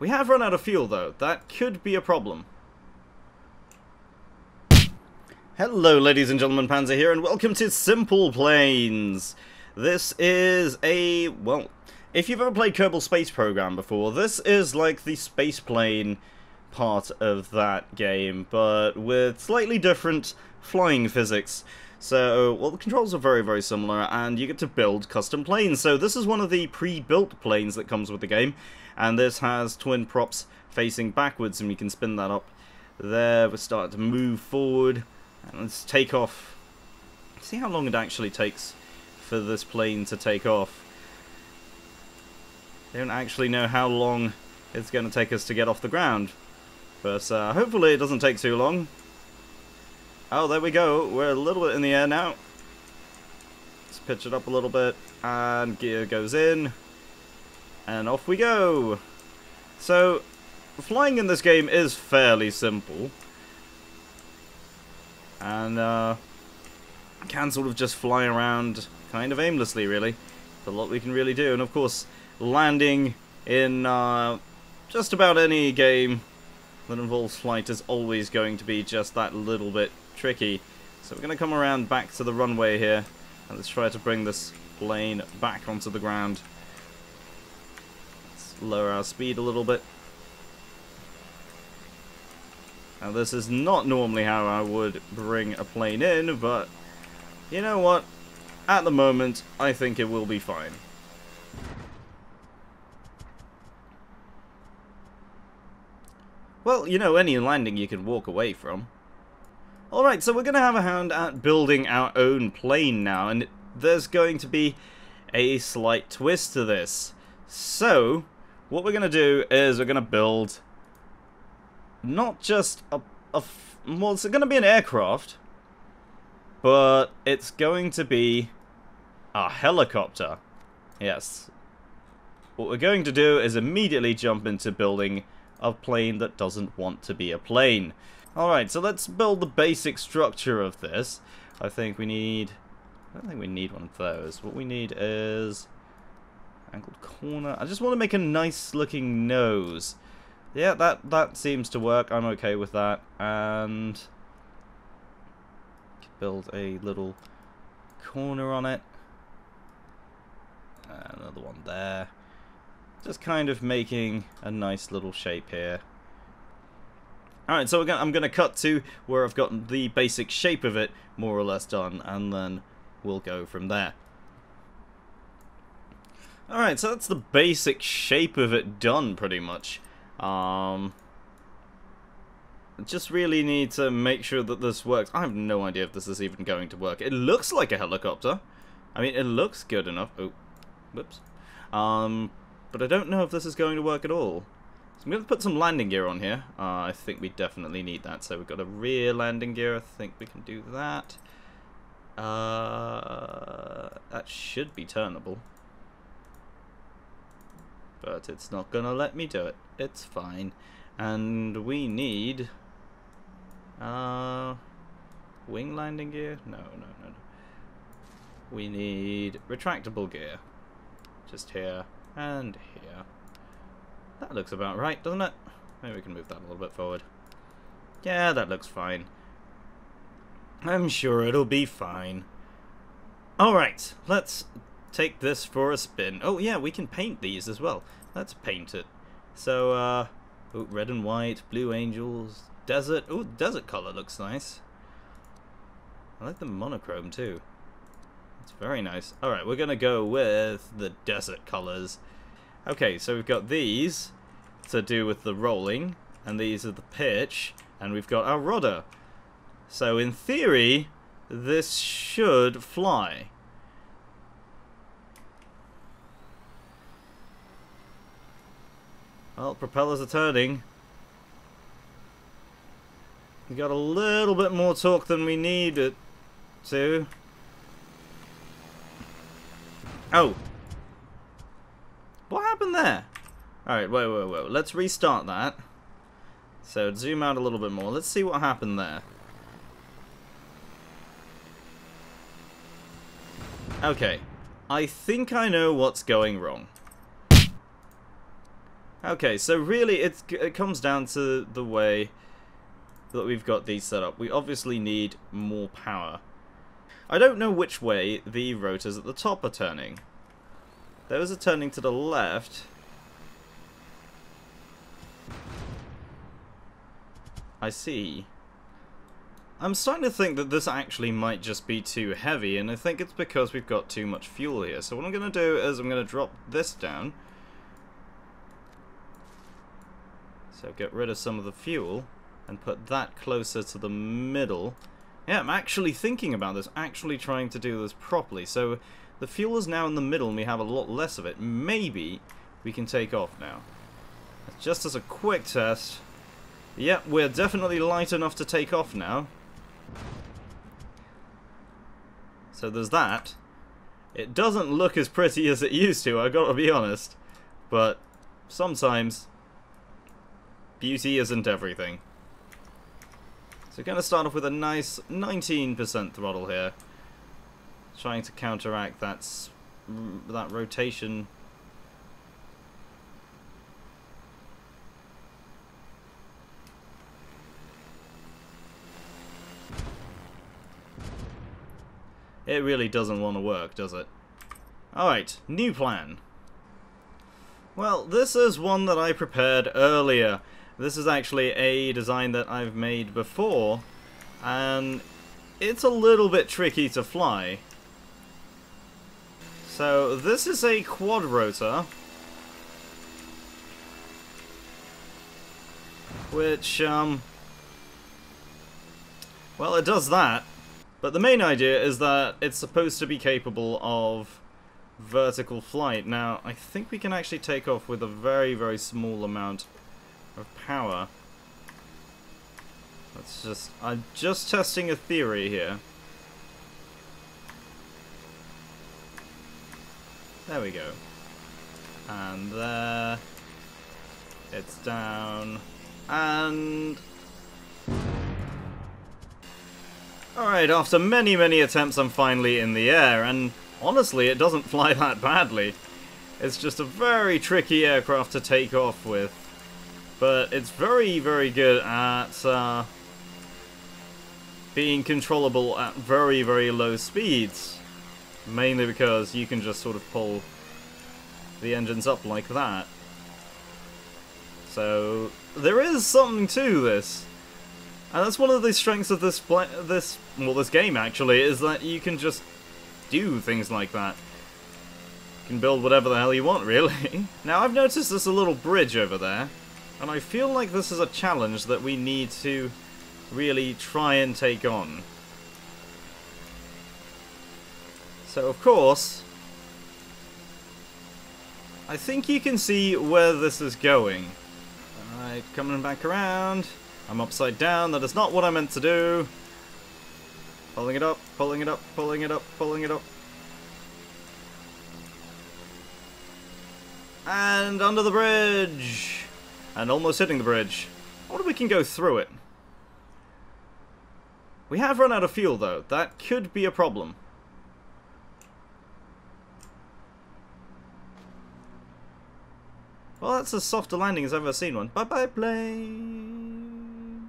We have run out of fuel, though. That could be a problem. Hello, ladies and gentlemen, Panzer here, and welcome to Simple Planes. This is a, well, if you've ever played Kerbal Space Program before, this is like the space plane part of that game, but with slightly different flying physics. So, well, the controls are very, very similar, and you get to build custom planes. So this is one of the pre-built planes that comes with the game, and this has twin props facing backwards, and we can spin that up there. We're starting to move forward, and let's take off. See how long it actually takes for this plane to take off. I don't actually know how long it's going to take us to get off the ground, but uh, hopefully it doesn't take too long. Oh, there we go. We're a little bit in the air now. Let's pitch it up a little bit. And gear goes in. And off we go. So, flying in this game is fairly simple. And, uh, can sort of just fly around kind of aimlessly, really. There's a lot we can really do. And, of course, landing in, uh, just about any game that involves flight is always going to be just that little bit tricky. So we're going to come around back to the runway here, and let's try to bring this plane back onto the ground. Let's lower our speed a little bit. Now this is not normally how I would bring a plane in, but you know what? At the moment, I think it will be fine. Well, you know, any landing you can walk away from. Alright, so we're going to have a hand at building our own plane now, and there's going to be a slight twist to this. So, what we're going to do is we're going to build not just a, a well, it's going to be an aircraft, but it's going to be a helicopter. Yes. What we're going to do is immediately jump into building a plane that doesn't want to be a plane. Alright, so let's build the basic structure of this. I think we need... I don't think we need one of those. What we need is... Angled corner. I just want to make a nice looking nose. Yeah, that, that seems to work. I'm okay with that. And... Build a little corner on it. Another one there. Just kind of making a nice little shape here. Alright, so gonna, I'm going to cut to where I've got the basic shape of it more or less done, and then we'll go from there. Alright, so that's the basic shape of it done, pretty much. Um, just really need to make sure that this works. I have no idea if this is even going to work. It looks like a helicopter. I mean, it looks good enough. Oh, whoops. Um, but I don't know if this is going to work at all. So I'm going to put some landing gear on here. Uh, I think we definitely need that. So we've got a rear landing gear. I think we can do that. Uh, that should be turnable. But it's not going to let me do it. It's fine. And we need... Uh, wing landing gear? No, no, no, no. We need retractable gear. Just here and here. That looks about right, doesn't it? Maybe we can move that a little bit forward. Yeah, that looks fine. I'm sure it'll be fine. Alright, let's take this for a spin. Oh yeah, we can paint these as well. Let's paint it. So, uh, ooh, red and white, blue angels, desert. Oh, desert color looks nice. I like the monochrome too. It's very nice. Alright, we're gonna go with the desert colors. Okay, so we've got these to do with the rolling, and these are the pitch, and we've got our rudder. So in theory, this should fly. Well, propellers are turning. We got a little bit more torque than we needed to. Oh, there? Alright, wait, wait, wait. Let's restart that. So, zoom out a little bit more. Let's see what happened there. Okay. I think I know what's going wrong. Okay, so really it's, it comes down to the way that we've got these set up. We obviously need more power. I don't know which way the rotors at the top are turning. Those are turning to the left. I see. I'm starting to think that this actually might just be too heavy, and I think it's because we've got too much fuel here. So what I'm going to do is I'm going to drop this down. So get rid of some of the fuel, and put that closer to the middle. Yeah, I'm actually thinking about this, actually trying to do this properly. So the fuel is now in the middle, and we have a lot less of it. Maybe we can take off now. Just as a quick test, Yep, we're definitely light enough to take off now. So there's that. It doesn't look as pretty as it used to, I gotta be honest. But sometimes beauty isn't everything. So we're gonna start off with a nice 19% throttle here. Trying to counteract that, that rotation It really doesn't want to work, does it? Alright, new plan. Well, this is one that I prepared earlier. This is actually a design that I've made before, and it's a little bit tricky to fly. So, this is a quad rotor, which, um, well, it does that, but the main idea is that it's supposed to be capable of vertical flight. Now, I think we can actually take off with a very, very small amount of power. Let's just... I'm just testing a theory here. There we go. And there... It's down. And... Alright, after many, many attempts I'm finally in the air, and honestly it doesn't fly that badly. It's just a very tricky aircraft to take off with. But it's very, very good at uh, being controllable at very, very low speeds. Mainly because you can just sort of pull the engines up like that. So, there is something to this. And that's one of the strengths of this this well this game actually is that you can just do things like that. You can build whatever the hell you want really. now I've noticed there's a little bridge over there and I feel like this is a challenge that we need to really try and take on. So of course I think you can see where this is going. Alright, coming back around. I'm upside down. That is not what I meant to do. Pulling it up, pulling it up, pulling it up, pulling it up. And under the bridge. And almost hitting the bridge. I wonder if we can go through it. We have run out of fuel, though. That could be a problem. Well, that's as soft a landing as I've ever seen one. Bye-bye, plane.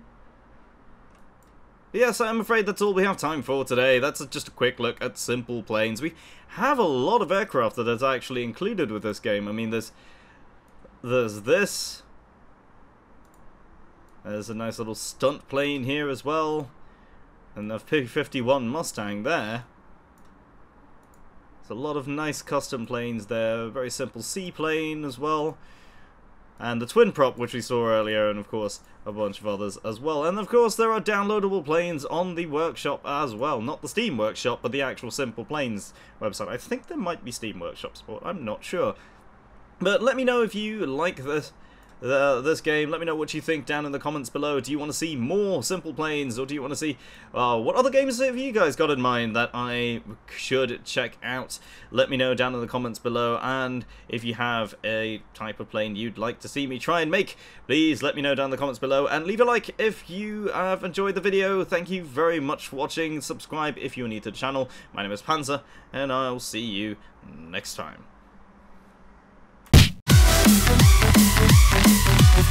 Yes, I'm afraid that's all we have time for today. That's just a quick look at simple planes. We have a lot of aircraft that is actually included with this game. I mean, there's there's this. There's a nice little stunt plane here as well. And the P-51 Mustang there. There's a lot of nice custom planes there. Very simple seaplane as well. And the twin prop which we saw earlier and of course a bunch of others as well. And of course there are downloadable planes on the workshop as well. Not the steam workshop but the actual simple planes website. I think there might be steam workshop support. I'm not sure. But let me know if you like this this game. Let me know what you think down in the comments below. Do you want to see more Simple Planes, or do you want to see uh, what other games have you guys got in mind that I should check out? Let me know down in the comments below, and if you have a type of plane you'd like to see me try and make, please let me know down in the comments below, and leave a like if you have enjoyed the video. Thank you very much for watching. Subscribe if you're new to the channel. My name is Panzer, and I'll see you next time. えっ?